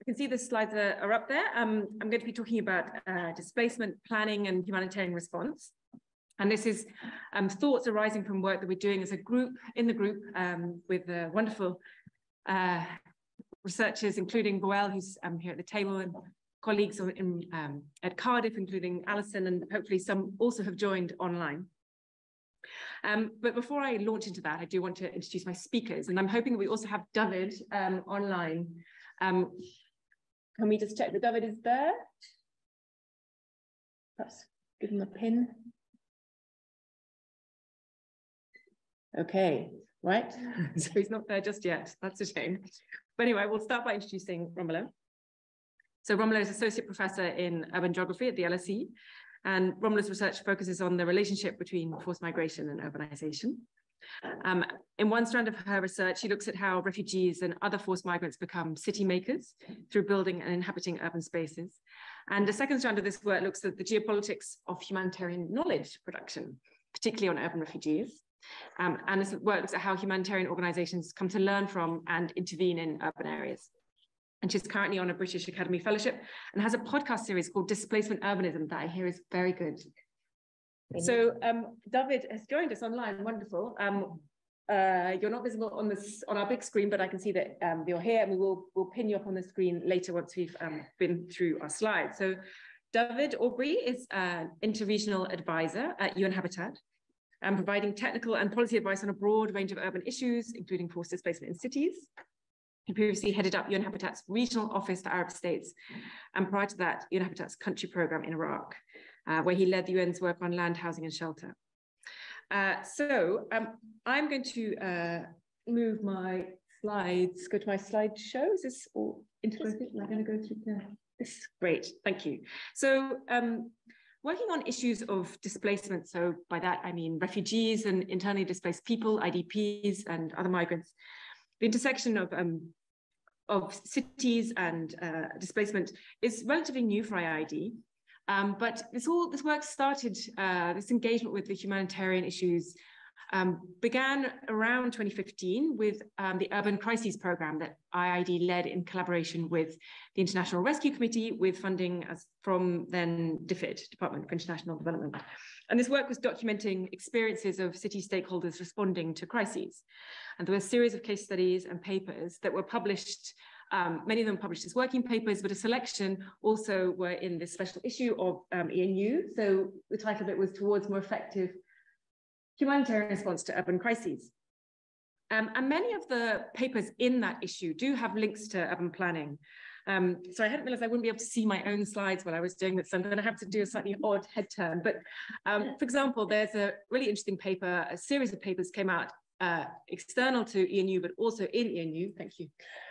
you can see the slides are, are up there. Um, I'm going to be talking about uh, displacement planning and humanitarian response. And this is um, thoughts arising from work that we're doing as a group in the group um, with wonderful uh, researchers, including Boel, who's um, here at the table, and colleagues in, um, at Cardiff, including Alison, and hopefully some also have joined online. Um, but before I launch into that, I do want to introduce my speakers, and I'm hoping we also have Dyfed um, online. Um, can we just check that Dyfed is there? Perhaps give him a pin. Okay, right. so he's not there just yet. That's a shame. But anyway, we'll start by introducing Romola. So Romola is Associate Professor in Urban Geography at the LSE. And Romola's research focuses on the relationship between forced migration and urbanization. Um, in one strand of her research, she looks at how refugees and other forced migrants become city makers through building and inhabiting urban spaces. And the second strand of this work looks at the geopolitics of humanitarian knowledge production, particularly on urban refugees. Um, and this work looks at how humanitarian organizations come to learn from and intervene in urban areas. And she's currently on a British Academy Fellowship and has a podcast series called Displacement Urbanism that I hear is very good. So um, Dyfed has joined us online. Wonderful. Um, uh, you're not visible on this on our big screen, but I can see that um, you're here, and we will we'll pin you up on the screen later once we've um, been through our slides. So, Dyfed Aubrey is an interregional advisor at UN Habitat, and providing technical and policy advice on a broad range of urban issues, including forced displacement in cities. He previously headed up UN Habitat's regional office for Arab states, and prior to that, UN Habitat's country program in Iraq uh, where he led the UN's work on land, housing, and shelter. Uh, so um, I'm going to uh, move my slides, go to my slideshow. Is this all integrated? Am going to go through the, this? Great, thank you. So um, working on issues of displacement, so by that I mean refugees and internally displaced people, IDPs and other migrants, the intersection of um, of cities and uh, displacement is relatively new for IIED. Um, but this all this work started, uh, this engagement with the humanitarian issues um, began around 2015 with um, the Urban Crises Program that IIED led in collaboration with the International Rescue Committee with funding from then DFID, Department for International Development. And this work was documenting experiences of city stakeholders responding to crises. And there were a series of case studies and papers that were published um, many of them published as working papers, but a selection also were in this special issue of um, E&U. So the title of it was Towards More Effective Humanitarian Response to Urban Crises. Um, and many of the papers in that issue do have links to urban planning. Um, so I hadn't realized I wouldn't be able to see my own slides while I was doing this. I'm going to have to do a slightly odd head turn. But um, for example, there's a really interesting paper, a series of papers came out uh, external to E&U, but also in E&U, thank you,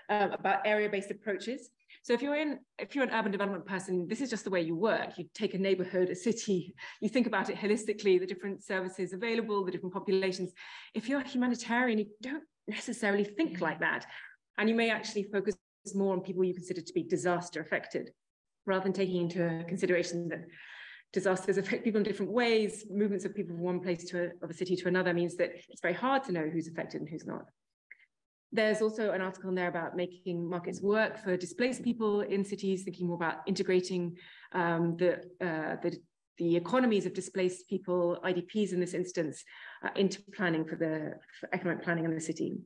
um, about area-based approaches. So if you're in, if you're an urban development person, this is just the way you work. You take a neighborhood, a city, you think about it holistically, the different services available, the different populations. If you're a humanitarian, you don't necessarily think like that. And you may actually focus more on people you consider to be disaster affected, rather than taking into consideration that disasters affect people in different ways. Movements of people from one place to a, of a city to another means that it's very hard to know who's affected and who's not. There's also an article in there about making markets work for displaced people in cities, thinking more about integrating um, the, uh, the, the economies of displaced people, IDPs in this instance, uh, into planning for the for economic planning in the city.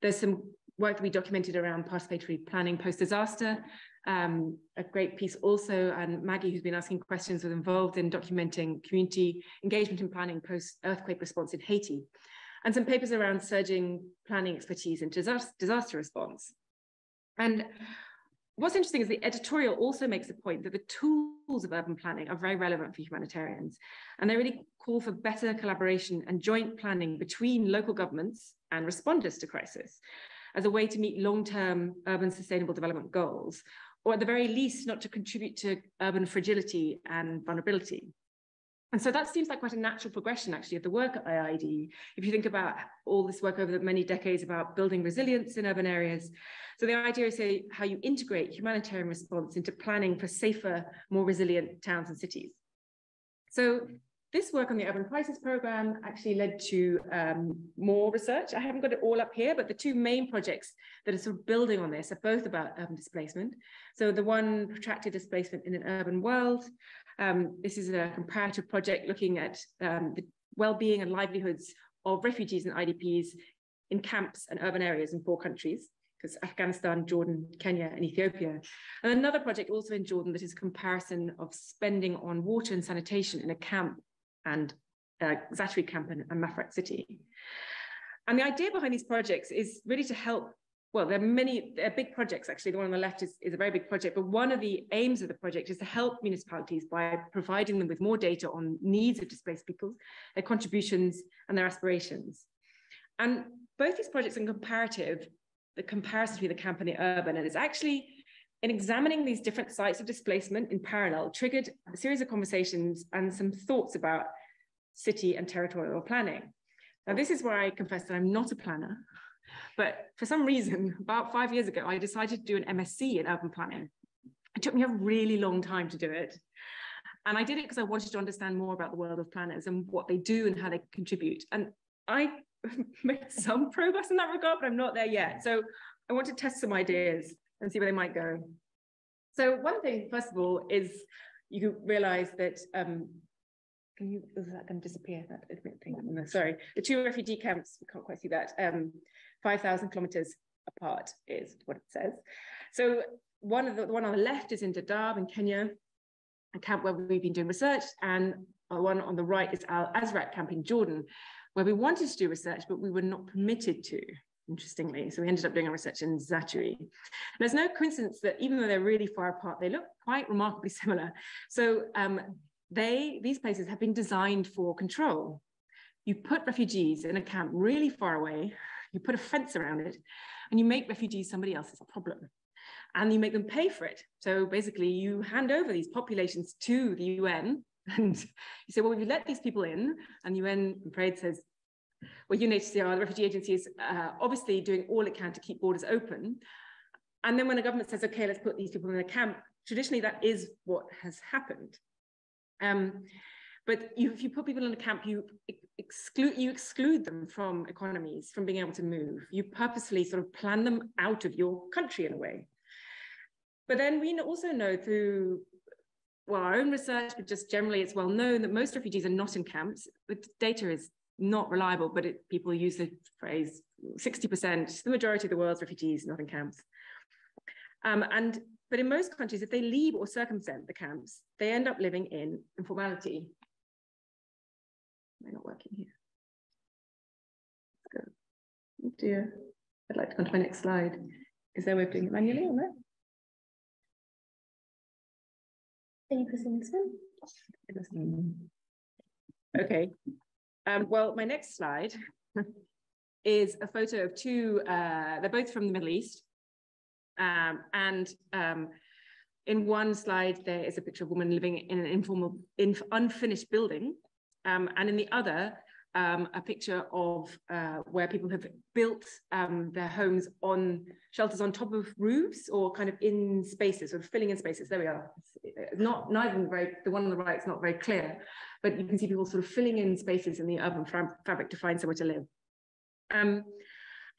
There's some work that we documented around participatory planning post-disaster, um, a great piece also, and Maggie, who's been asking questions, was involved in documenting community engagement in planning post-earthquake response in Haiti, and some papers around surging planning expertise disaster, disaster response. And what's interesting is the editorial also makes the point that the tools of urban planning are very relevant for humanitarians, and they really call for better collaboration and joint planning between local governments and responders to crisis as a way to meet long-term urban sustainable development goals or at the very least, not to contribute to urban fragility and vulnerability. And so that seems like quite a natural progression, actually, of the work at IIED. If you think about all this work over the many decades about building resilience in urban areas. So the idea is how you integrate humanitarian response into planning for safer, more resilient towns and cities. So this work on the urban crisis program actually led to um, more research. I haven't got it all up here, but the two main projects that are sort of building on this are both about urban displacement. So the one protracted displacement in an urban world. Um, this is a comparative project looking at um, the well-being and livelihoods of refugees and IDPs in camps and urban areas in four countries because Afghanistan, Jordan, Kenya, and Ethiopia. And another project also in Jordan that is a comparison of spending on water and sanitation in a camp and uh, camp and, Mafraq city. And the idea behind these projects is really to help well, there are many, there are big projects actually. The one on the left is, is a very big project, but one of the aims of the project is to help municipalities by providing them with more data on needs of displaced people, their contributions and their aspirations. And both these projects are comparative, the comparison between the camp and the urban, and it's actually in examining these different sites of displacement in parallel, triggered a series of conversations and some thoughts about city and territorial planning. Now, this is where I confess that I'm not a planner, but for some reason, about five years ago, I decided to do an MSc in urban planning. It took me a really long time to do it. And I did it because I wanted to understand more about the world of planners and what they do and how they contribute. And I made some progress in that regard, but I'm not there yet. So I want to test some ideas and see where they might go. So one thing, first of all, is you realize that um, can you is that going to disappear that thing sorry the two refugee camps we can't quite see that um 5,000 kilometers apart is what it says so one of the, the one on the left is in Dadaab in Kenya a camp where we've been doing research and the one on the right is Al Azraq camp in Jordan where we wanted to do research but we were not permitted to interestingly. So we ended up doing our research in Zatari. There's no coincidence that even though they're really far apart, they look quite remarkably similar. So um, they, these places have been designed for control. You put refugees in a camp really far away, you put a fence around it, and you make refugees somebody else's problem. And you make them pay for it. So basically, you hand over these populations to the UN and you say, well, if you let these people in, and the UN parade says, well, UNHCR, the refugee agency, is uh, obviously doing all it can to keep borders open. And then when the government says, okay, let's put these people in a camp, traditionally that is what has happened. Um, but you, if you put people in a camp, you exclude you exclude them from economies, from being able to move. You purposely sort of plan them out of your country in a way. But then we also know through well, our own research, but just generally it's well known that most refugees are not in camps. The data is not reliable, but it, people use the phrase 60%, the majority of the world's refugees not in camps. Um, and but in most countries, if they leave or circumvent the camps, they end up living in informality. Am I not working here? Let's go. Oh dear. I'd like to go on to my next slide. Is there a way of doing it manually on there? Are you pressing this one? Okay. Um, well, my next slide is a photo of two, uh, they're both from the Middle East. Um, and um, in one slide, there is a picture of a woman living in an informal, inf unfinished building. Um, and in the other, um, a picture of uh, where people have built um, their homes on shelters on top of roofs or kind of in spaces, or filling in spaces. There we are. It's not neither very the one on the right is not very clear, but you can see people sort of filling in spaces in the urban fabric to find somewhere to live. Um,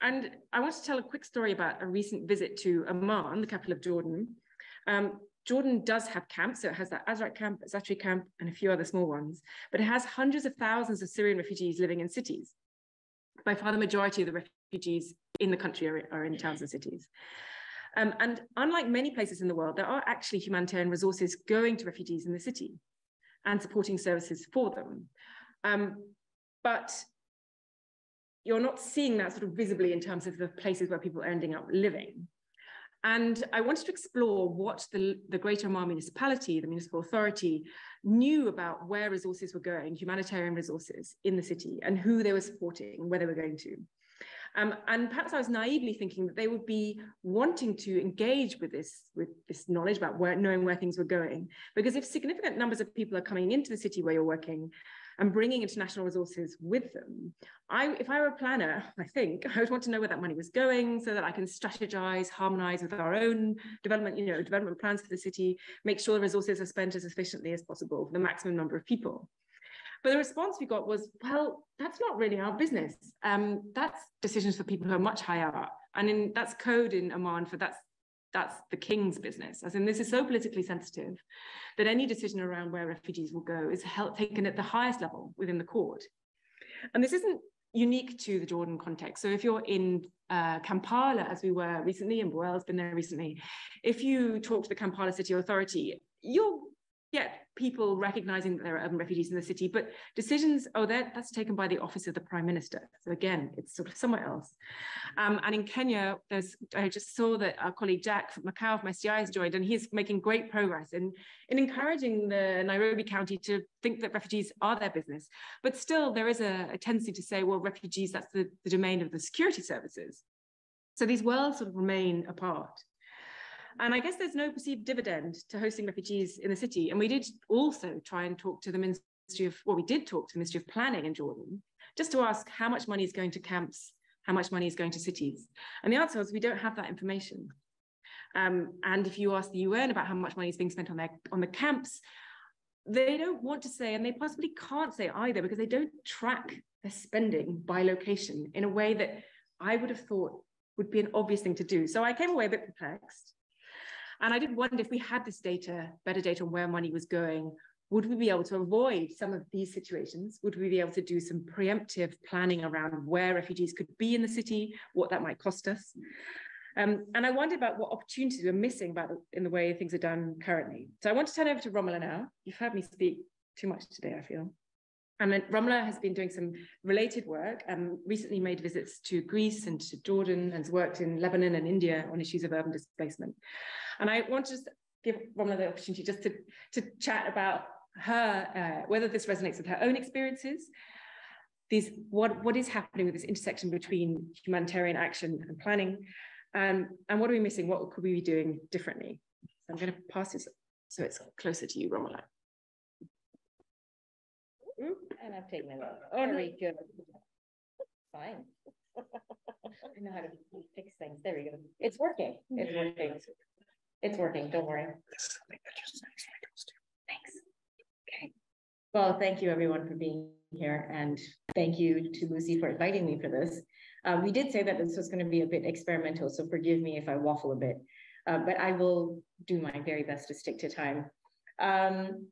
and I want to tell a quick story about a recent visit to Amman, the capital of Jordan. Um, Jordan does have camps, so it has that Azraq camp, Zatari camp, and a few other small ones, but it has hundreds of thousands of Syrian refugees living in cities. By far the majority of the refugees in the country are, are in towns and cities. Um, and unlike many places in the world, there are actually humanitarian resources going to refugees in the city and supporting services for them. Um, but you're not seeing that sort of visibly in terms of the places where people are ending up living. And I wanted to explore what the, the Greater Amman municipality, the municipal authority, knew about where resources were going, humanitarian resources in the city, and who they were supporting, where they were going to. Um, and perhaps I was naively thinking that they would be wanting to engage with this, with this knowledge about where, knowing where things were going. Because if significant numbers of people are coming into the city where you're working, and bringing international resources with them. I, if I were a planner, I think I would want to know where that money was going so that I can strategize, harmonize with our own development, you know, development plans for the city, make sure the resources are spent as efficiently as possible for the maximum number of people. But the response we got was, well, that's not really our business. Um, that's decisions for people who are much higher up. And in, that's code in Amman for that's that's the king's business. As in, this is so politically sensitive that any decision around where refugees will go is held, taken at the highest level within the court. And this isn't unique to the Jordan context. So if you're in uh, Kampala, as we were recently, and Boel's been there recently, if you talk to the Kampala City Authority, you'll get people recognizing that there are urban refugees in the city, but decisions, oh, that, that's taken by the office of the prime minister. So again, it's sort of somewhere else. Um, and in Kenya, there's, I just saw that our colleague Jack Makau from SDI has joined, and he's making great progress in, in encouraging the Nairobi County to think that refugees are their business. But still, there is a, a tendency to say, well, refugees, that's the, the domain of the security services. So these worlds sort of remain apart. And I guess there's no perceived dividend to hosting refugees in the city. And we did also try and talk to the Ministry of, well, we did talk to the Ministry of Planning in Jordan, just to ask how much money is going to camps, how much money is going to cities. And the answer was we don't have that information. Um, and if you ask the UN about how much money is being spent on their on the camps, they don't want to say, and they possibly can't say either, because they don't track their spending by location in a way that I would have thought would be an obvious thing to do. So I came away a bit perplexed. And I did wonder if we had this data, better data on where money was going, would we be able to avoid some of these situations? Would we be able to do some preemptive planning around where refugees could be in the city, what that might cost us? Um, and I wondered about what opportunities we're missing about the, in the way things are done currently. So I want to turn over to Romola now. You've heard me speak too much today, I feel. And Romola has been doing some related work and recently made visits to Greece and to Jordan and has worked in Lebanon and India on issues of urban displacement. And I want to just give Romola the opportunity just to, to chat about her, uh, whether this resonates with her own experiences, these, what, what is happening with this intersection between humanitarian action and planning, um, and what are we missing? What could we be doing differently? So I'm going to pass this so it's closer to you, Romola. And I've taken it off. Oh, Very good. Fine. I know how to fix things. There we go. It's working. It's working. It's working. Don't worry. Thanks. Okay. Well, thank you everyone for being here and thank you to Lucy for inviting me for this. Uh, we did say that this was going to be a bit experimental, so forgive me if I waffle a bit, uh, but I will do my very best to stick to time. Um,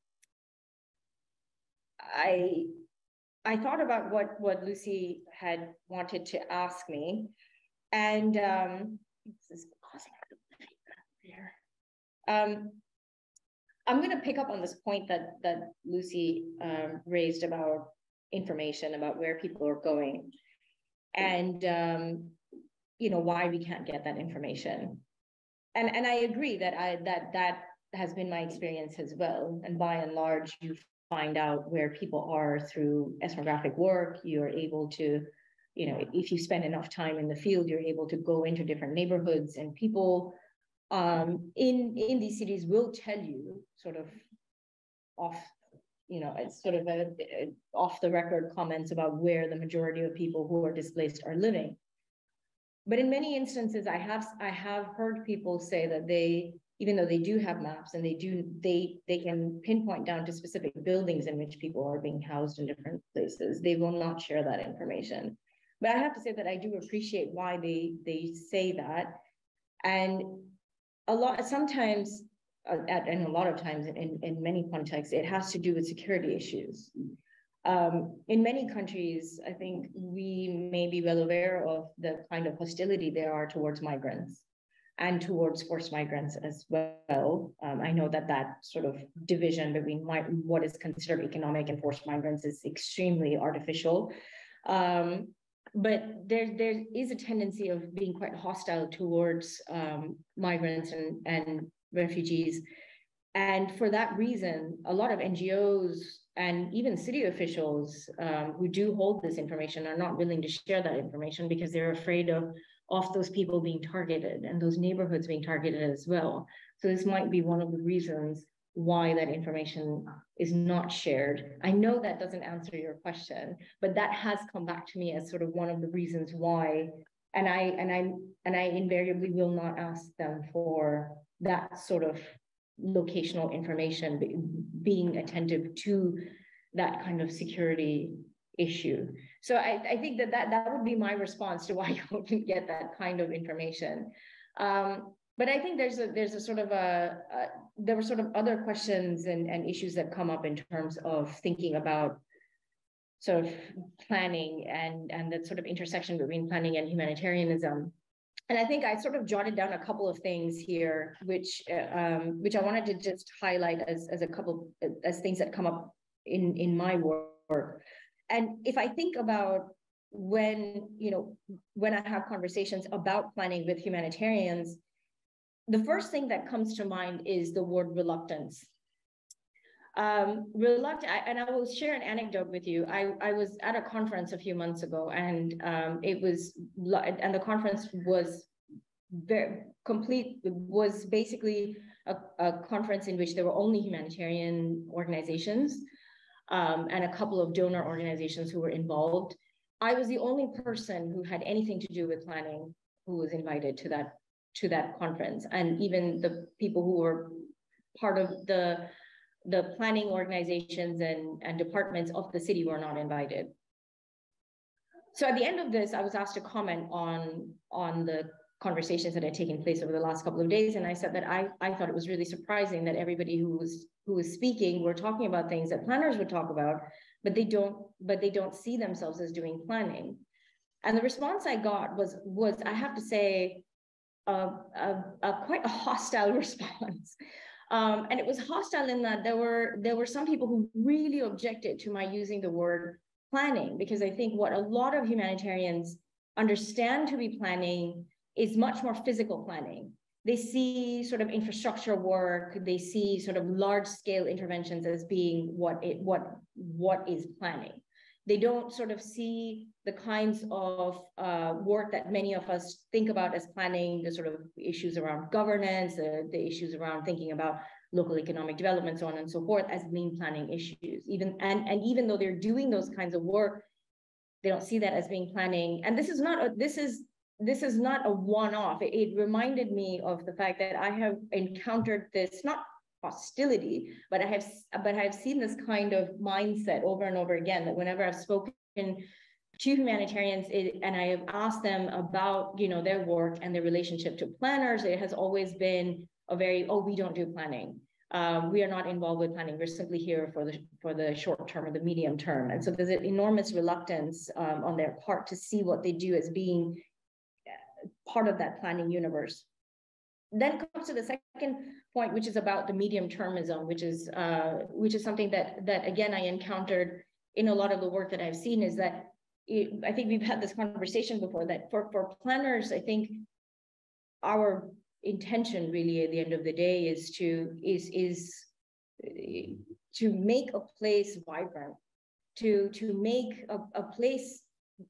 I I thought about what what Lucy had wanted to ask me, and um, this is. Um, I'm going to pick up on this point that that Lucy um, raised about information about where people are going, and um, you know why we can't get that information. And and I agree that I that that has been my experience as well. And by and large, you find out where people are through ethnographic work. You're able to, you know, if you spend enough time in the field, you're able to go into different neighborhoods and people um, in, in these cities will tell you sort of off, you know, it's sort of a, a off the record comments about where the majority of people who are displaced are living. But in many instances, I have I have heard people say that they even though they do have maps and they do they they can pinpoint down to specific buildings in which people are being housed in different places they will not share that information. But i have to say that i do appreciate why they they say that. And a lot sometimes uh, and a lot of times in, in many contexts it has to do with security issues. Um, in many countries i think we may be well aware of the kind of hostility there are towards migrants and towards forced migrants as well. Um, I know that that sort of division between what is considered economic and forced migrants is extremely artificial. Um, but there, there is a tendency of being quite hostile towards um, migrants and, and refugees. And for that reason, a lot of NGOs and even city officials um, who do hold this information are not willing to share that information because they're afraid of of those people being targeted and those neighborhoods being targeted as well. So this might be one of the reasons why that information is not shared. I know that doesn't answer your question, but that has come back to me as sort of one of the reasons why. And I and I and I invariably will not ask them for that sort of locational information, being attentive to that kind of security issue. So I, I think that, that that would be my response to why you wouldn't get that kind of information. Um, but I think there's a there's a sort of a, a there were sort of other questions and, and issues that come up in terms of thinking about sort of planning and and that sort of intersection between planning and humanitarianism. And I think I sort of jotted down a couple of things here, which um, which I wanted to just highlight as as a couple as things that come up in in my work. And if I think about when you know when I have conversations about planning with humanitarians, the first thing that comes to mind is the word reluctance. Um, reluctant, and I will share an anecdote with you. I, I was at a conference a few months ago, and um, it was, and the conference was very complete. Was basically a, a conference in which there were only humanitarian organizations um, and a couple of donor organizations who were involved. I was the only person who had anything to do with planning who was invited to that to that conference. And even the people who were part of the, the planning organizations and, and departments of the city were not invited. So at the end of this, I was asked to comment on, on the conversations that had taken place over the last couple of days. And I said that I, I thought it was really surprising that everybody who was who was speaking were talking about things that planners would talk about, but they don't, but they don't see themselves as doing planning. And the response I got was, was I have to say, a, a, quite a hostile response. Um, and it was hostile in that there were there were some people who really objected to my using the word planning because I think what a lot of humanitarians understand to be planning is much more physical planning. They see sort of infrastructure work, they see sort of large scale interventions as being what it what what is planning they don't sort of see the kinds of uh, work that many of us think about as planning, the sort of issues around governance, the, the issues around thinking about local economic development, so on and so forth, as being planning issues. Even and and even though they're doing those kinds of work, they don't see that as being planning. And this is not this is this is not a one-off. It, it reminded me of the fact that I have encountered this not hostility, but I have but I've seen this kind of mindset over and over again that whenever I've spoken to humanitarians it, and I have asked them about you know their work and their relationship to planners, it has always been a very oh we don't do planning. Um, we are not involved with planning. We're simply here for the for the short term or the medium term. And so there's an enormous reluctance um, on their part to see what they do as being part of that planning universe. Then comes to the second point, which is about the medium termism, which is uh, which is something that that again I encountered in a lot of the work that I've seen is that it, I think we've had this conversation before that for for planners, I think our intention really at the end of the day is to is is to make a place vibrant, to to make a, a place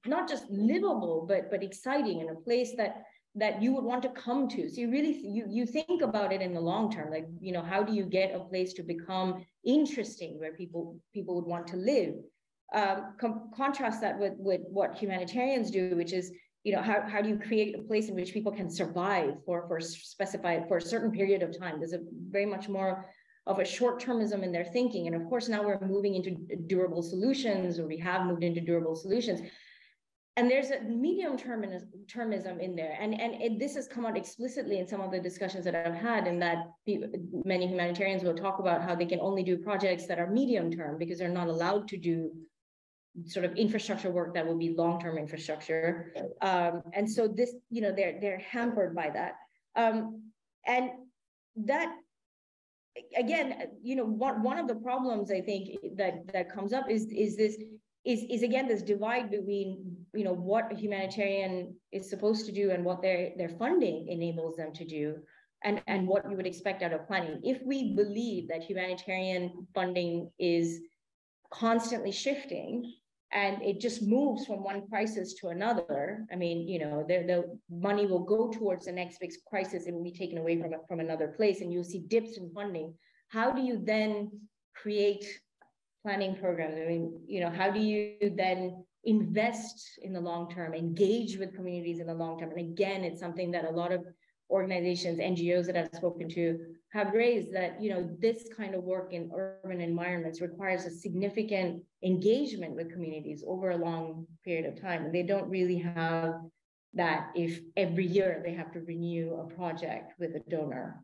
not just livable but but exciting and a place that that you would want to come to. So you really you you think about it in the long term, like you know, how do you get a place to become interesting where people people would want to live? Um, contrast that with with what humanitarians do, which is you know how, how do you create a place in which people can survive for for specified for a certain period of time? There's a very much more of a short termism in their thinking, and of course now we're moving into durable solutions, or we have moved into durable solutions and there's a medium termism in there. And and it, this has come out explicitly in some of the discussions that i've had in that many humanitarians will talk about how they can only do projects that are medium term because they're not allowed to do sort of infrastructure work that will be long-term infrastructure. Um, and so this you know they're they're hampered by that. Um, and that again you know one, one of the problems i think that that comes up is is this is, is again this divide between you know what a humanitarian is supposed to do and what their their funding enables them to do and and what you would expect out of planning. If we believe that humanitarian funding is constantly shifting and it just moves from one crisis to another i mean you know the, the money will go towards the next big crisis and will be taken away from from another place and you'll see dips in funding. How do you then create planning programs? I mean, you know, how do you then invest in the long term, engage with communities in the long term? And again, it's something that a lot of organizations, NGOs that I've spoken to have raised that, you know, this kind of work in urban environments requires a significant engagement with communities over a long period of time. And they don't really have that if every year they have to renew a project with a donor.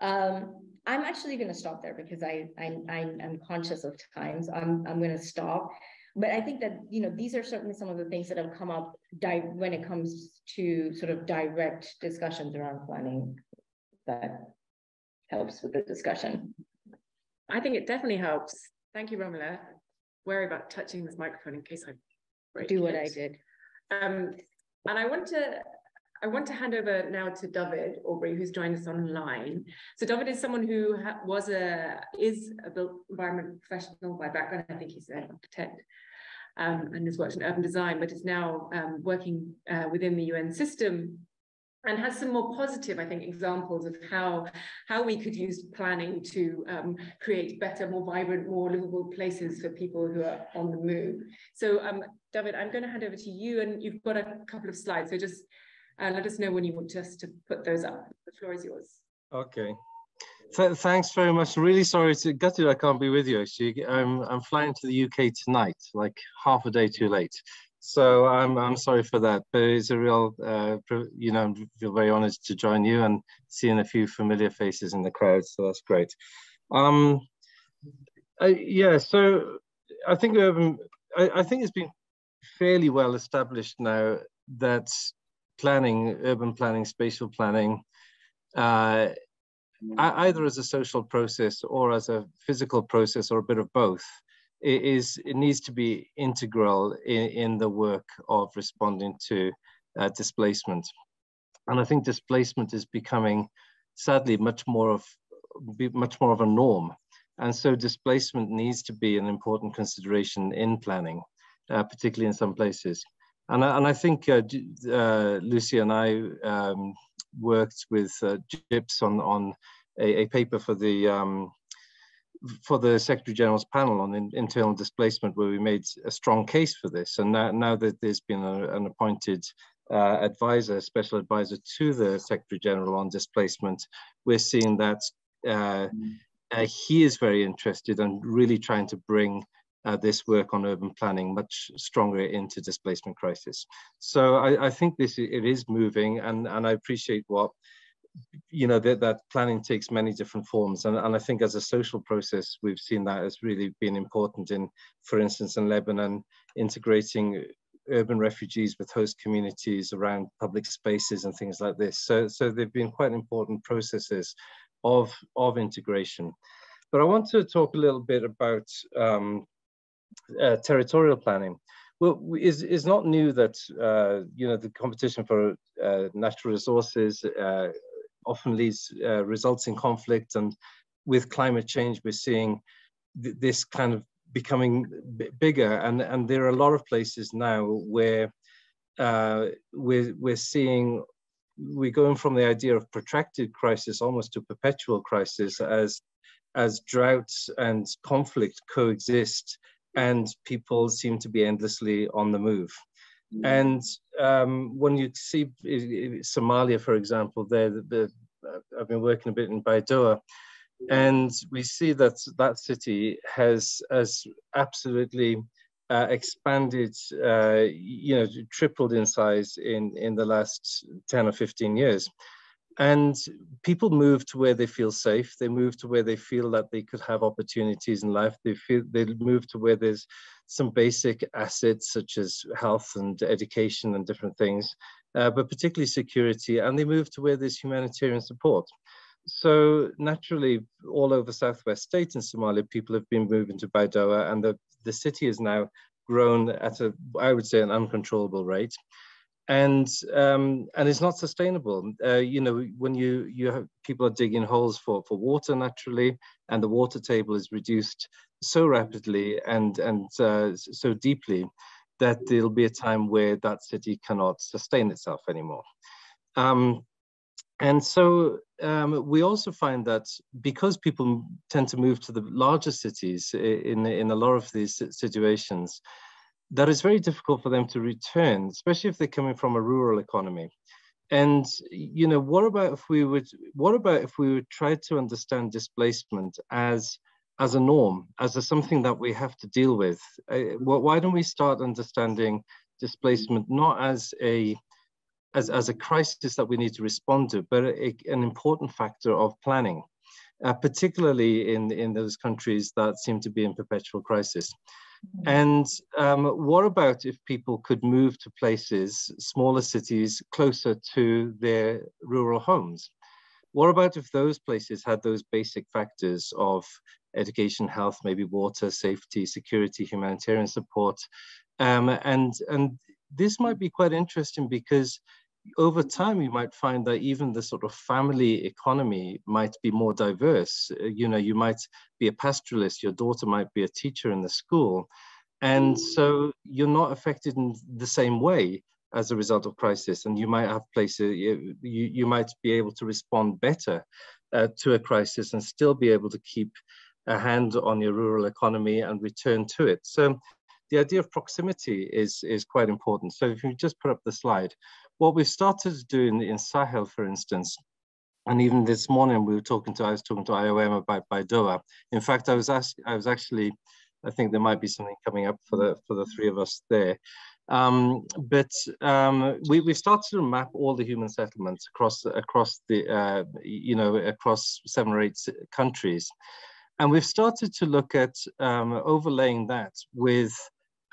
Um, I'm actually going to stop there because I, I, I'm conscious of times. I'm, I'm going to stop but I think that you know these are certainly some of the things that have come up when it comes to sort of direct discussions around planning that helps with the discussion. I think it definitely helps. Thank you, Romola. Worry about touching this microphone in case I break do what it. I did. Um, and I want to I want to hand over now to Dyfed Aubrey, who's joined us online. So Dyfed is someone who was a is a built environment professional by background. I think he's an architect um, and has worked in urban design, but is now um, working uh, within the UN system and has some more positive, I think, examples of how, how we could use planning to um, create better, more vibrant, more livable places for people who are on the move. So, um, Dyfed, I'm going to hand over to you, and you've got a couple of slides. So just uh, let us know when you want us to put those up. The floor is yours. Okay. Th thanks very much. really sorry to gutted I can't be with you. Actually, I'm I'm flying to the UK tonight, like half a day too late. So I'm I'm sorry for that, but it's a real uh, you know I feel very honoured to join you and seeing a few familiar faces in the crowd. So that's great. Um, I, yeah. So I think urban. I, I think it's been fairly well established now that planning, urban planning, spatial planning, uh, either as a social process or as a physical process or a bit of both, it, is, it needs to be integral in, in the work of responding to uh, displacement. And I think displacement is becoming, sadly, much more of much more of a norm. And so displacement needs to be an important consideration in planning, uh, particularly in some places. And I, and I think uh, uh, Lucy and I um, worked with uh, JIPS on, on a, a paper for the um, for the Secretary General's panel on in, internal displacement, where we made a strong case for this. And now, now that there's been a, an appointed uh, advisor, special advisor to the Secretary General on displacement, we're seeing that uh, uh, he is very interested and really trying to bring uh, this work on urban planning much stronger into displacement crisis. So I, I, think this it is moving, and and I appreciate what you know that that planning takes many different forms, and and I think as a social process we've seen that has really been important in, for instance, in Lebanon, integrating urban refugees with host communities around public spaces and things like this. So so they've been quite important processes of of integration. But I want to talk a little bit about um, uh, territorial planning. Well, is is not new that uh, you know the competition for uh, natural resources uh, often leads uh, results in conflict, and with climate change, we're seeing th this kind of becoming bigger, and and there are a lot of places now where uh, we're we're seeing we're going from the idea of protracted crisis almost to perpetual crisis as as droughts and conflict coexist and people seem to be endlessly on the move. Mm. And um, when you see Somalia, for example, there, the, the, I've been working a bit in Baidoa, and we see that that city has has absolutely uh, expanded, uh, you know, tripled in size in in the last ten or fifteen years. And people move to where they feel safe. They move to where they feel that they could have opportunities in life. They feel they move to where there's some basic assets such as health and education and different things, uh, but particularly security. And they move to where there's humanitarian support. So naturally, all over Southwest State in Somalia, people have been moving to Baidoa, and the, the city is now grown at a, I would say, an uncontrollable rate and um, and it's not sustainable. Uh, you know, when you you have people are digging holes for for water naturally, and the water table is reduced so rapidly and and uh, so deeply that there'll be a time where that city cannot sustain itself anymore. Um, and so um, we also find that because people tend to move to the larger cities in, in a lot of these situations, that it's very difficult for them to return, especially if they're coming from a rural economy. And you know, what about if we would? What about if we would try to understand displacement as as a norm, as a something that we have to deal with? Uh, why don't we start understanding displacement not as a as, as a crisis that we need to respond to, but a, an important factor of planning, uh, particularly in, in those countries that seem to be in perpetual crisis. Mm-hmm. And um, what about if people could move to places, smaller cities, closer to their rural homes? What about if those places had those basic factors of education, health, maybe water, safety, security, humanitarian support? Um, and, and this might be quite interesting because over time you might find that even the sort of family economy might be more diverse. Uh, you know you might be a pastoralist your daughter might be a teacher in the school. And so you're not affected in the same way as a result of crisis and you might have places you, you might be able to respond better uh, to a crisis and still be able to keep a hand on your rural economy and return to it. So the idea of proximity is is quite important. So if you just put up the slide what we've started to do in, in Sahel, for instance, and even this morning we were talking to, I was talking to IOM about Baidoa. In fact, I was asked, I was actually, I think there might be something coming up for the for the three of us there. Um, but um, we, we started to map all the human settlements across across the uh, you know across seven or eight countries, and we've started to look at um, overlaying that with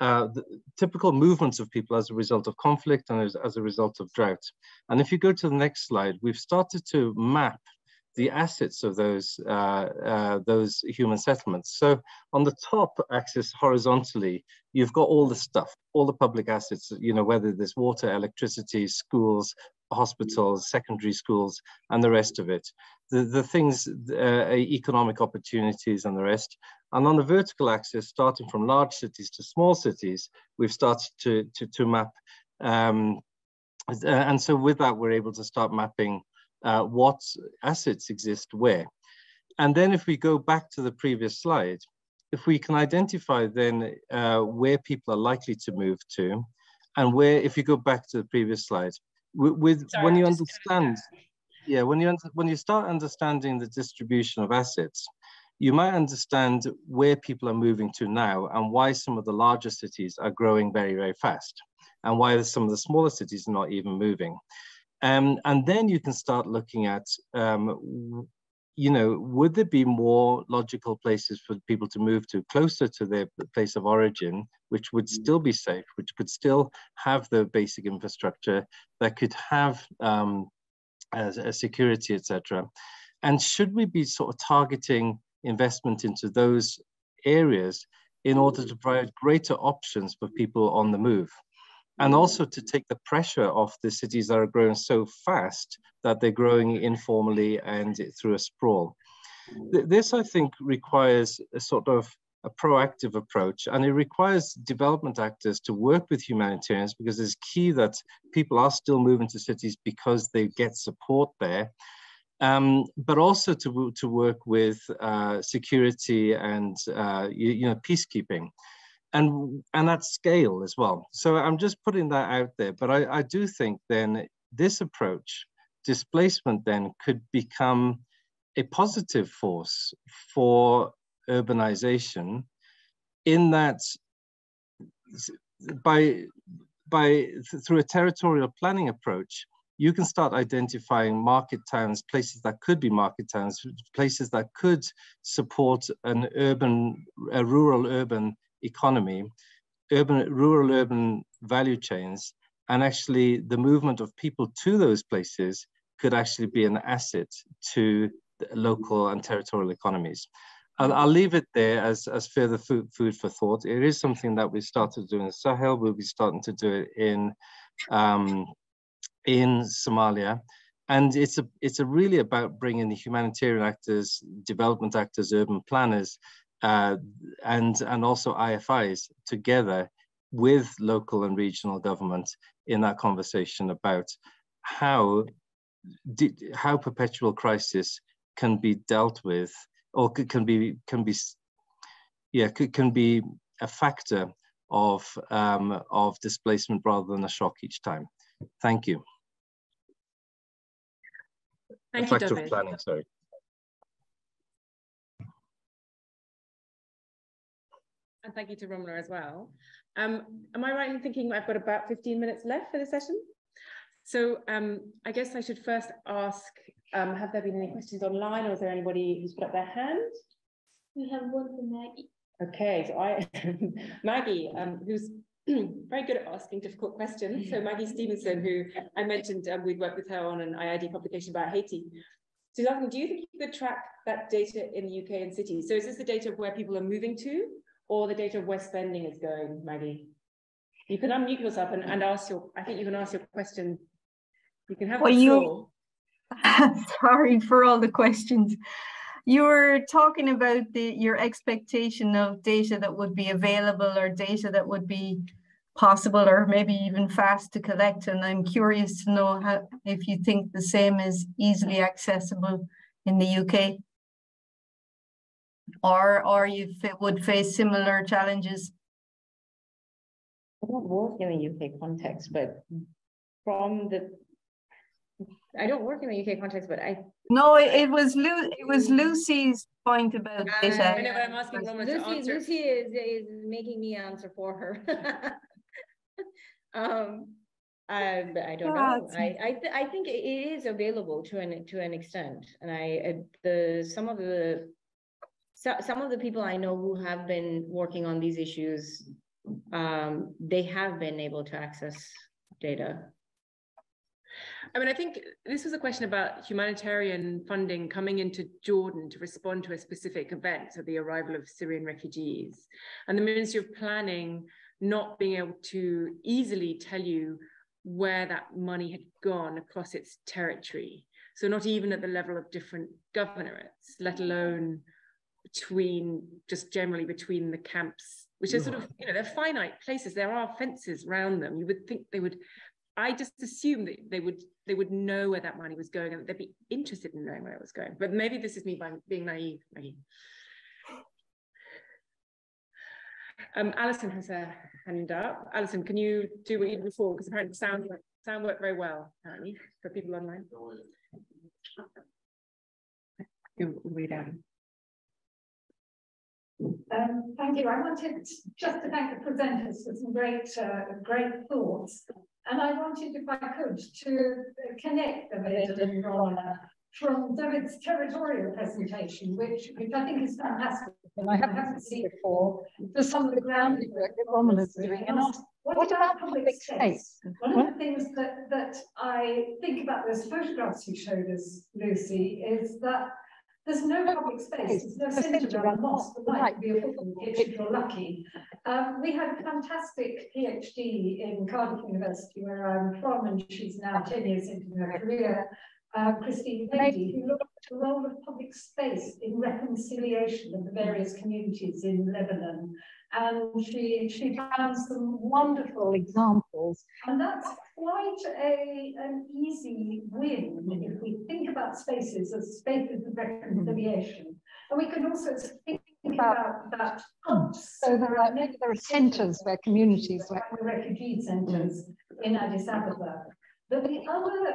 uh, the typical movements of people as a result of conflict and as, as, a result of drought. And if you go to the next slide, we've started to map the assets of those, uh, uh, those human settlements. So on the top axis horizontally, you've got all the stuff, all the public assets, you know, whether there's water, electricity, schools, hospitals, secondary schools, and the rest of it. The, the things, uh, economic opportunities and the rest. And on the vertical axis, starting from large cities to small cities, we've started to, to, to map. Um, and so with that, we're able to start mapping uh, what assets exist where. And then if we go back to the previous slide, if we can identify then uh, where people are likely to move to, and where, if you go back to the previous slide, with, with Sorry, when you understand, yeah, when you when you start understanding the distribution of assets, you might understand where people are moving to now and why some of the larger cities are growing very, very fast and why some of the smaller cities are not even moving. Um, and then you can start looking at, um, you know, would there be more logical places for people to move to closer to their place of origin, which would still be safe, which could still have the basic infrastructure that could have um, a, a security, etc. And should we be sort of targeting investment into those areas in order to provide greater options for people on the move. And also to take the pressure off the cities that are growing so fast that they're growing informally and through a sprawl. This, I think, requires a sort of a proactive approach and it requires development actors to work with humanitarians because it's key that people are still moving to cities because they get support there. Um, but also to, to work with uh, security and uh, you, you, know peacekeeping and and at scale as well. So i'm just putting that out there but I, I do think then this approach displacement then could become a positive force for urbanization in that by by through a territorial planning approach you can start identifying market towns, places that could be market towns, places that could support an urban, a rural urban economy, urban, rural urban value chains, and actually the movement of people to those places could actually be an asset to local and territorial economies. I'll, I'll, leave it there as, as further food, food for thought. It is something that we started doing in Sahel. We'll be starting to do it in um, in Somalia. And it's a, it's a really about bringing the humanitarian actors, development actors, urban planners, uh, and, and also IFIs together with local and regional government in that conversation about how, how perpetual crisis can be dealt with or can be, can be, yeah, can be a factor of, um, of displacement rather than a shock each time. Thank you. Thank effective you, Dyfed. planning, sorry. And thank you to Romola as well. Um, am I right in thinking I've got about 15 minutes left for the session? So um, I guess I should first ask, um, have there been any questions online or is there anybody who's put up their hand? We have one for Maggie. Okay, so I, Maggie, um, who's very good at asking difficult questions. So Maggie Stephenson, who I mentioned um, we'd worked with her on an IIED publication about Haiti. She's asking, do you think you could track that data in the UK and cities? So is this the data of where people are moving to or the data of where spending is going, Maggie? You can unmute yourself and, and ask your, I think you can ask your question. You can have Well, the you- floor. Sorry for all the questions. You were talking about the, your expectation of data that would be available or data that would be possible or maybe even fast to collect. And I'm curious to know how, if you think the same is easily accessible in the UK? Or, or you fa- would face similar challenges? I don't work in the UK context, but from the, I don't work in the UK context, but I, No, it, it was Lu, it was Lucy's point about Ah, data. I know, but I'm asking Romola to Lucy, answer. Lucy is, is making me answer for her. Um, I, I don't Yeah, know. I, I, th- I think it it is available to an, to an extent. And I, uh, the, some of the, so, some of the people I know who have been working on these issues, um, they have been able to access data. I mean, I think this was a question about humanitarian funding coming into Jordan to respond to a specific event, so the arrival of Syrian refugees, and the Ministry of Planning not being able to easily tell you where that money had gone across its territory. So not even at the level of different governorates, let alone between just generally between the camps, which are sort of, you know, they're finite places. There are fences around them. You would think they would I just assumed that they would they would know where that money was going and they'd be interested in knowing where it was going. But maybe this is me being naive. Maggie. Um, Alison has her hand up. Alison, can you do what you did before? Because apparently sound sound worked very well, apparently, for people online. You'll read out. Um, thank you. I wanted just to thank the presenters for some great, uh, great thoughts. And I wanted, if I could, to connect David and Rona from David's territorial presentation, which, which I think is fantastic. And I haven't seen before, for some of the groundwork that Romola's doing. And ask, what about public space? One of the things that, that I think about those photographs you showed us, Lucy, is that there's no public space, there's no centre around the mosque, there might be a football pitch if you're lucky. Um, we had a fantastic PhD in Cardiff University, where I'm from, and she's now 10 years into her career, uh, Christine Lady, who looked at the role of public space in reconciliation of the various communities in Lebanon. And she, she found some wonderful examples. And that's quite a, an easy win if we think about spaces as spaces of reconciliation. And we can also think about that hubs. So there are, there are centres where communities, where like refugee centres in Addis Ababa. But the other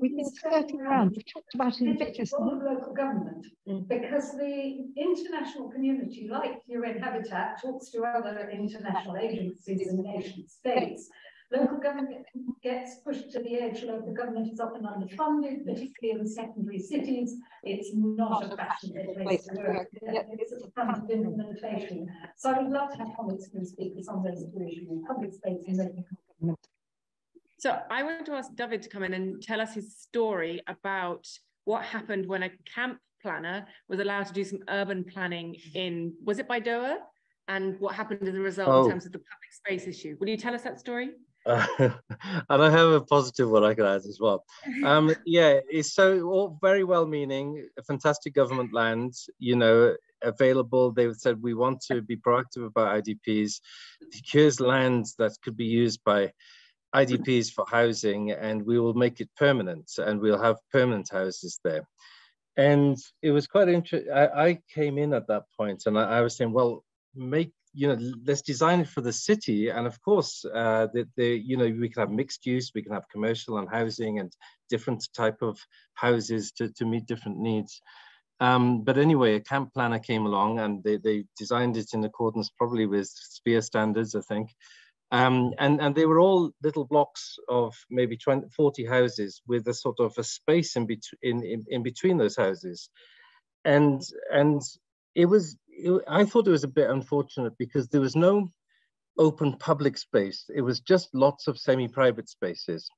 we've been skirting around, we talked about in is pictures. the local government, Mm. because the international community, like UN Habitat, talks to other international agencies and nation states. Local government gets pushed to the edge, local government is often underfunded, particularly in the secondary cities. It's not a fashionable place to work, it's at the front of implementation. So I would love to have comments from speakers on those two issues, public space and local government. So I want to ask David to come in and tell us his story about what happened when a camp planner was allowed to do some urban planning in, was it Baidoa? And what happened as a result Oh. in terms of the public space issue? Will you tell us that story? Uh, and I have a positive one I can add as well. Um, yeah, it's so all very well meaning, fantastic government land, you know, available. They said we want to be proactive about IDPs. Here's land that could be used by IDPs for housing, and we will make it permanent, and we'll have permanent houses there. And it was quite interesting. I, came in at that point, and I, I was saying, well, make you know, let's design it for the city. And of course, uh, the, the, you know, we can have mixed use, we can have commercial and housing and different type of houses to, to meet different needs. Um, but anyway, a camp planner came along and they, they designed it in accordance probably with sphere standards, I think. Um, and, and they were all little blocks of maybe 20, 40 houses with a sort of a space in, between in, in, in between those houses. And, and it was, it, I thought it was a bit unfortunate because there was no open public space. It was just lots of semi-private spaces.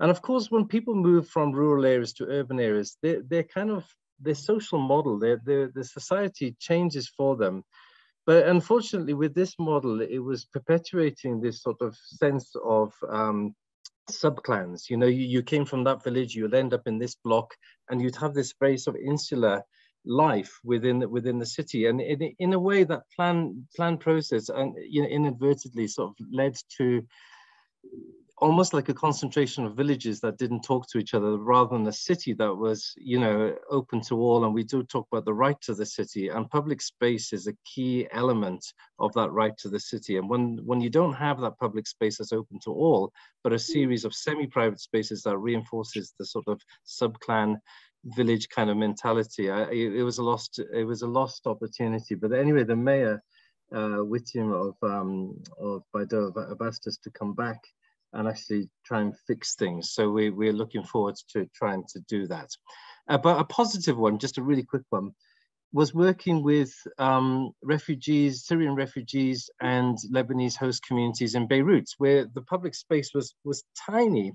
And of course, when people move from rural areas to urban areas, they're, they're kind of their social model, their, their, the society changes for them. But unfortunately, with this model, it was perpetuating this sort of sense of um, subclans. You know, you, you came from that village, you'd end up in this block, and you'd have this very sort of insular life within within the city. And in, in a way, that plan plan process, and you know, inadvertently, sort of led to almost like a concentration of villages that didn't talk to each other rather than a city that was you know open to all. And we do talk about the right to the city and public space is a key element of that right to the city. And when when you don't have that public space that's open to all but a series of semi-private spaces that reinforces the sort of sub-clan village kind of mentality I, it, was a lost it was a lost opportunity. But anyway the mayor uh, Whittingham of um, of Baidoa have asked us to come back and actually try and fix things. So we, we're looking forward to trying to do that. Uh, but a positive one, just a really quick one, was working with um, refugees, Syrian refugees and Lebanese host communities in Beirut, where the public space was, was tiny.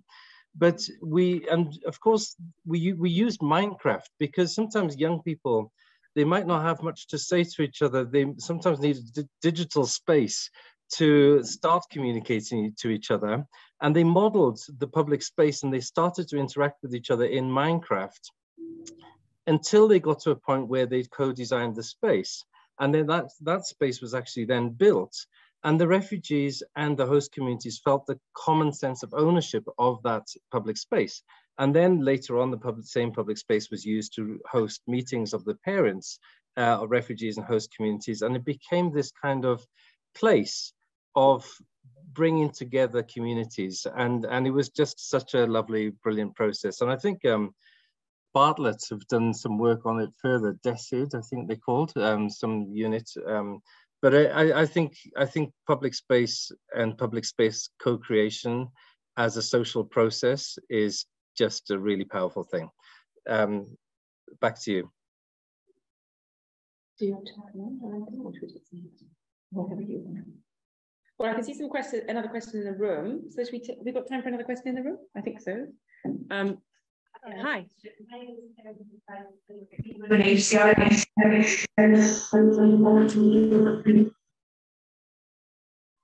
But we, and of course, we, we used Minecraft because sometimes young people, they might not have much to say to each other. They sometimes need digital space to start communicating to each other. And they modeled the public space and they started to interact with each other in Minecraft until they got to a point where they co-designed the space. And then that, that space was actually then built. And the refugees and the host communities felt the common sense of ownership of that public space. And then later on, the public, same public space was used to host meetings of the parents uh, of refugees and host communities. And it became this kind of place of bringing together communities. And, and it was just such a lovely, brilliant process. And I think um, Bartlett have done some work on it further, DECID, I think they called, um, some unit. Um, but I, I, think, I think public space and public space co-creation as a social process is just a really powerful thing. Um, back to you. Do you want to one? Whatever you want. Well, I can see some questions, another question in the room. So should we, we got time for another question in the room? I think so. Um, hi.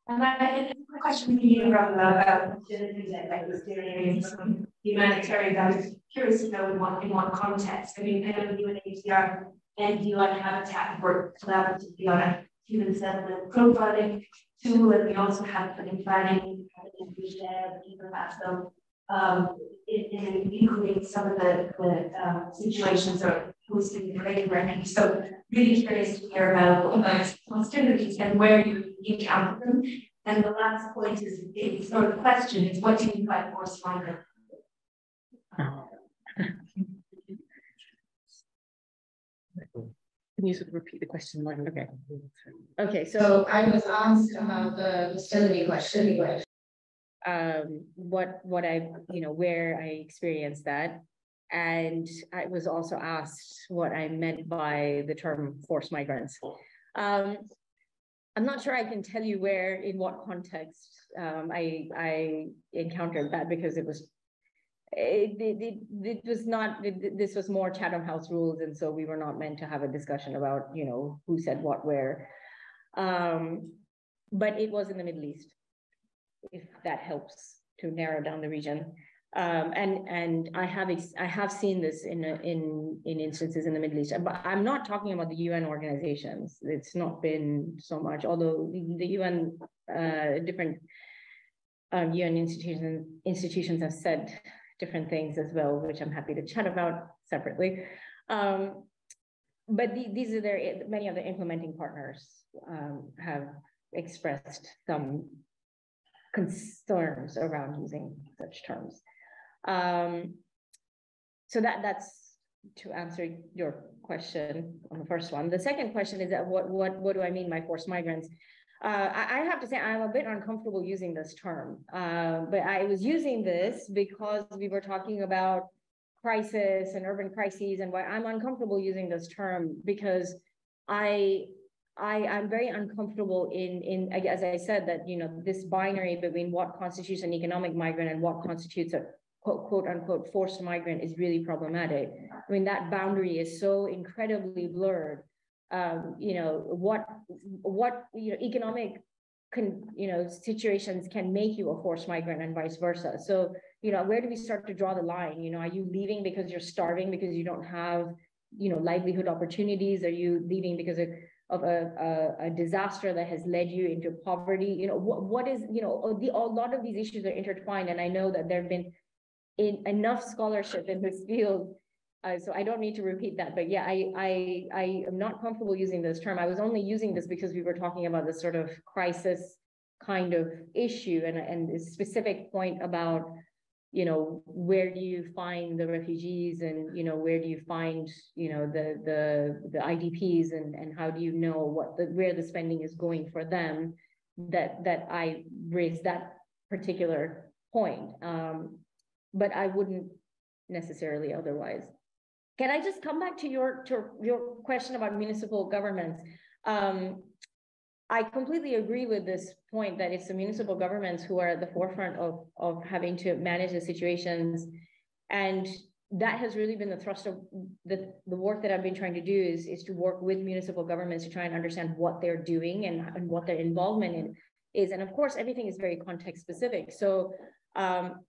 And I had a question for you about about humanitarian. I was curious to know in what in what context. I mean, kind of UNHCR and UN Habitat work collaboratively on a human settlement profiling tool, and we also have putting planning, so um, in, in including some of the, the uh, situations or hosting the great record. So really curious to hear about, hostilities and where you encounter them. And the last point is, or the question is, what do you mean by forced? Can you sort of repeat the question, Martin? Okay. Okay, so I was asked about the hostility question. Um, what what I you know where I experienced that, and I was also asked what I meant by the term forced migrants. Um, I'm not sure I can tell you where, in what context um, I I encountered that because it was it, it, it, was not it, this was more chatham house rules and so we were not meant to have a discussion about you know who said what where. Um, but it was in the middle east if that helps to narrow down the region. Um, and and i have i have seen this in in in instances in the middle east but i'm not talking about the un organizations. It's not been so much although the, the un uh, different um, UN institutions institutions have said different things as well, which I'm happy to chat about separately. Um, but the, these are their, many of the implementing partners um, have expressed some concerns around using such terms. Um, so that that's to answer your question on the first one. The second question is that what what what do I mean by forced migrants? Uh, I, have to say I'm a bit uncomfortable using this term, uh, but I was using this because we were talking about crisis and urban crises and why I'm uncomfortable using this term because I I am very uncomfortable in in as I said that you know this binary between what constitutes an economic migrant and what constitutes a quote, quote unquote forced migrant is really problematic. I mean that boundary is so incredibly blurred. Um, you know what what you know economic can you know situations can make you a forced migrant and vice versa. So you know where do we start to draw the line? You know, are you leaving because you're starving because you don't have you know livelihood opportunities? Are you leaving because of of a, a, a, disaster that has led you into poverty you know what, what is you know the, a lot of these issues are intertwined and i know that there have been in, enough scholarship in this field uh, so i don't need to repeat that but yeah I, I i am not comfortable using this term. I was only using this because we were talking about this sort of crisis kind of issue and, and a specific point about you know where do you find the refugees and you know where do you find you know the the the idps and and how do you know what the where the spending is going for them that that i raised that particular point. Um but i wouldn't necessarily otherwise can i just come back to your to your question about municipal governments um I completely agree with this point that it's the municipal governments who are at the forefront of, of having to manage the situations. And that has really been the thrust of the, the work that I've been trying to do is, is to work with municipal governments to try and understand what they're doing and, and what their involvement in is. And of course, everything is very context specific. So um,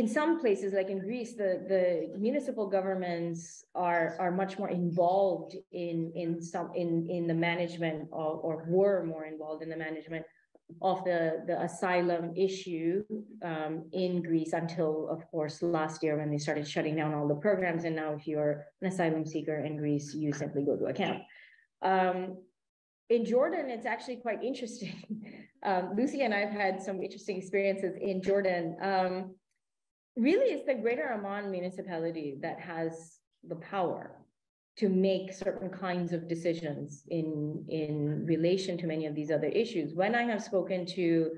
in some places, like in Greece, the, the municipal governments are, are much more involved in, in some in, in the management of, or were more involved in the management of the, the asylum issue um, in Greece until, of course, last year when they started shutting down all the programs. And now if you're an asylum seeker in Greece, you simply go to a camp. Um, in Jordan, it's actually quite interesting. Um, Lucy and I've had some interesting experiences in Jordan. Really it's the greater Amman municipality that has the power to make certain kinds of decisions in, in relation to many of these other issues. When I have spoken to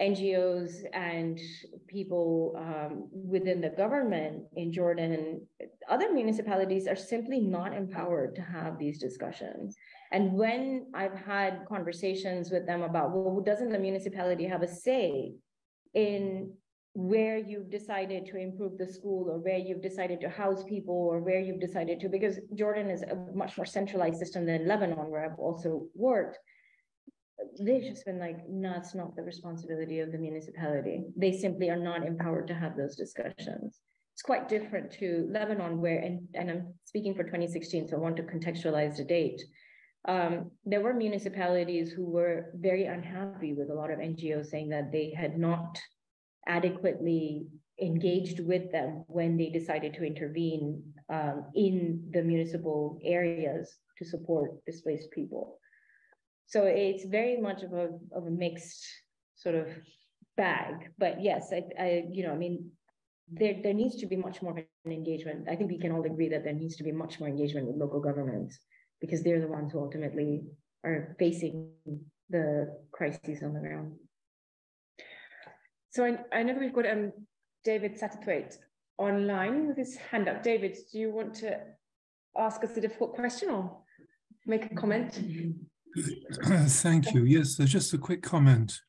NGOs and people um, within the government in Jordan, other municipalities are simply not empowered to have these discussions. And when I've had conversations with them about, well, doesn't the municipality have a say in where you've decided to improve the school or where you've decided to house people or where you've decided to, because Jordan is a much more centralized system than Lebanon, where I've also worked. They've just been like, no, it's not the responsibility of the municipality. They simply are not empowered to have those discussions. It's quite different to Lebanon, where, and, and I'm speaking for 2016, so I want to contextualize the date. Um, there were municipalities who were very unhappy with a lot of NGOs saying that they had not adequately engaged with them when they decided to intervene um, in the municipal areas to support displaced people. So it's very much of a, of a mixed sort of bag. But yes, I, I you know, I mean, there, there needs to be much more engagement. I think we can all agree that there needs to be much more engagement with local governments because they're the ones who ultimately are facing the crises on the ground. So I, I know we've got um, David Satterthwaite online with his hand up. David, do you want to ask us a difficult question or make a comment? thank you. Yes, just a quick comment.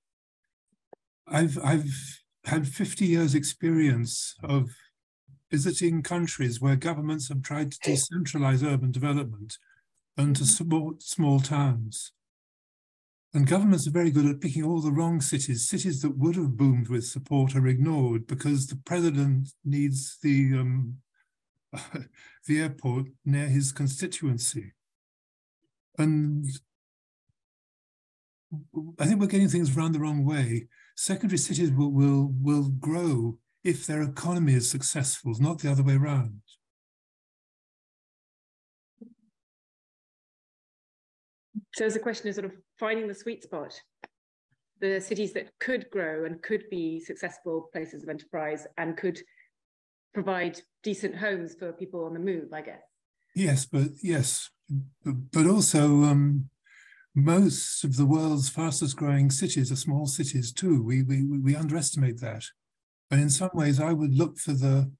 I've I've had 50 years experience of visiting countries where governments have tried to decentralize urban development and to support small towns. And governments are very good at picking all the wrong cities. Cities that would have boomed with support are ignored because the president needs the um, the airport near his constituency. And I think we're getting things around the wrong way. Secondary cities will, will, will grow if their economy is successful, not the other way around. So as a question is sort of finding the sweet spot, the cities that could grow and could be successful places of enterprise and could provide decent homes for people on the move, I guess. Yes, but yes, but, also um, most of the world's fastest growing cities are small cities too. We, we, we underestimate that. And in some ways, I would look for the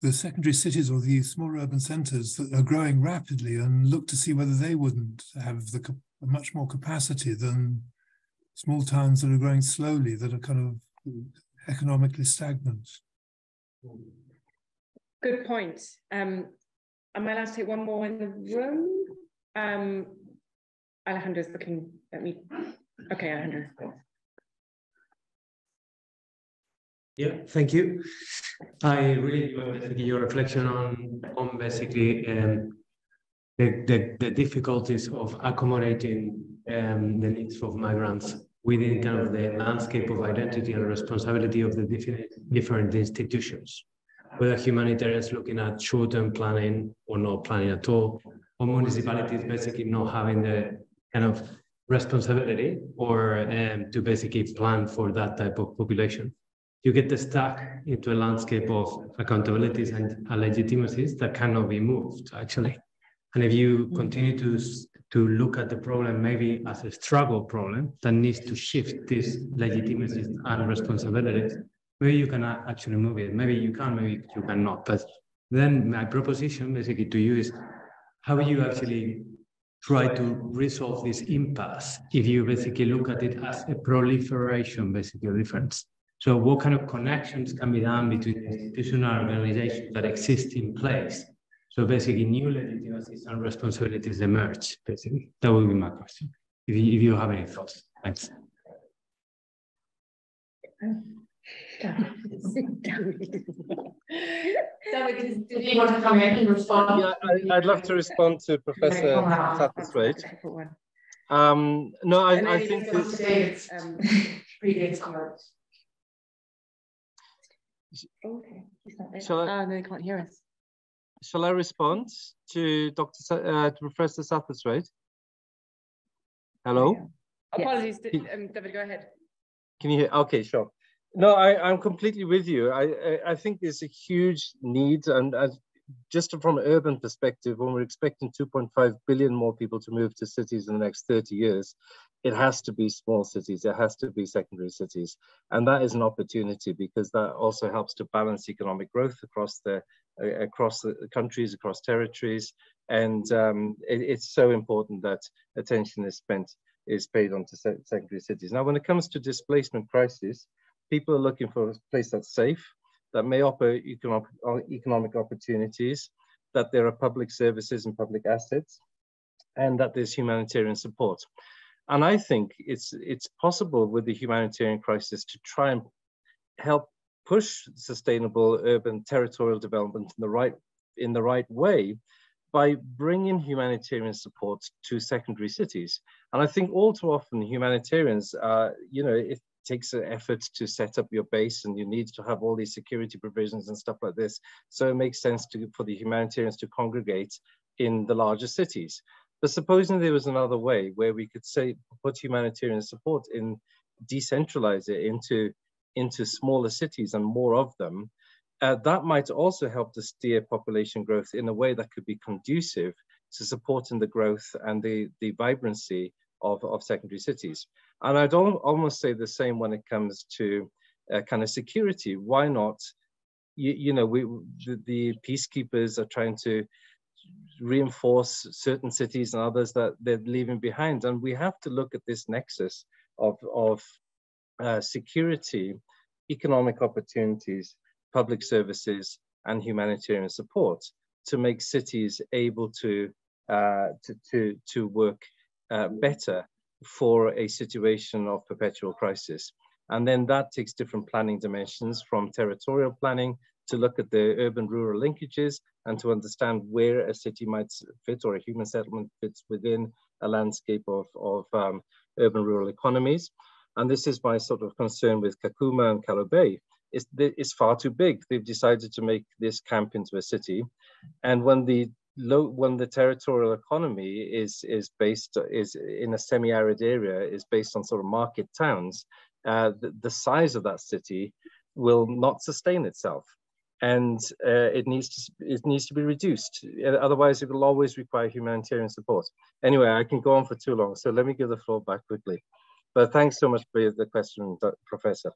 the secondary cities or the small urban centres that are growing rapidly and look to see whether they wouldn't have the much more capacity than small towns that are growing slowly, that are kind of economically stagnant. Good point. Um, am I allowed to take one more in the room? Um, Alejandro's looking at me. Okay, Alejandro. Yeah, thank you. I really enjoyed your reflection on on basically um, the, the, the difficulties of accommodating um, the needs of migrants within kind of the landscape of identity and responsibility of the different different institutions, whether humanitarians looking at short-term planning or not planning at all, or municipalities basically not having the kind of responsibility or um, to basically plan for that type of population you get stuck into a landscape of accountabilities and legitimacies that cannot be moved, actually. And if you mm-hmm. continue to, to look at the problem maybe as a struggle problem that needs to shift these legitimacies and responsibilities, maybe you can actually move it. Maybe you can, maybe you cannot. But then my proposition basically to you is how you actually try to resolve this impasse if you basically look at it as a proliferation basically difference so what kind of connections can be done between institutional organizations that exist in place? So basically new legitimacies and responsibilities emerge, basically. That would be my question. If you, if you have any thoughts, thanks. Yeah, I, would love to respond to Professor Satterthwaite. Um, no, I, I think this. Um, Okay, he's not there. Shall I, oh, no, they can't hear us. Shall I respond to Dr. uh, to Professor Satterthwaite? Hello? Apologies, yes. um, David, go ahead. Can you hear? Okay, sure. No, I, I'm completely with you. I, I, I think there's a huge need, and, and just from an urban perspective, when we're expecting 2.5 billion more people to move to cities in the next 30 years, it has to be small cities, it has to be secondary cities. And that is an opportunity because that also helps to balance economic growth across the across the countries, across territories. And um, it, it's so important that attention is spent, is paid onto secondary cities. Now, when it comes to displacement crisis, people are looking for a place that's safe, that may offer economic, economic opportunities, that there are public services and public assets, and that there's humanitarian support. And I think it's it's possible with the humanitarian crisis to try and help push sustainable urban territorial development in the right in the right way by bringing humanitarian support to secondary cities. And I think all too often humanitarians, uh, you know, it takes an effort to set up your base and you need to have all these security provisions and stuff like this. So it makes sense to, for the humanitarians to congregate in the larger cities. But supposing there was another way where we could say put humanitarian support in, decentralize it into into smaller cities and more of them, uh, that might also help to steer population growth in a way that could be conducive to supporting the growth and the, the vibrancy of, of secondary cities. And I'd al almost say the same when it comes to uh, kind of security. Why not? You, you know, we the, the peacekeepers are trying to reinforce certain cities and others that they're leaving behind. And we have to look at this nexus of, of uh, security, economic opportunities, public services, and humanitarian support to make cities able to, uh, to, to, to work uh, better for a situation of perpetual crisis. And then that takes different planning dimensions from territorial planning to look at the urban rural linkages and to understand where a city might fit or a human settlement fits within a landscape of, of um, urban rural economies. And this is my sort of concern with Kakuma and Kalobeyei. It's, it's far too big. They've decided to make this camp into a city. And when the low, when the territorial economy is is based is in a semi-arid area is based on sort of market towns, uh, the, the size of that city will not sustain itself and uh, it needs to it needs to be reduced. Otherwise, it will always require humanitarian support. Anyway, I can go on for too long, so let me give the floor back quickly. But thanks so much for the question, Professor.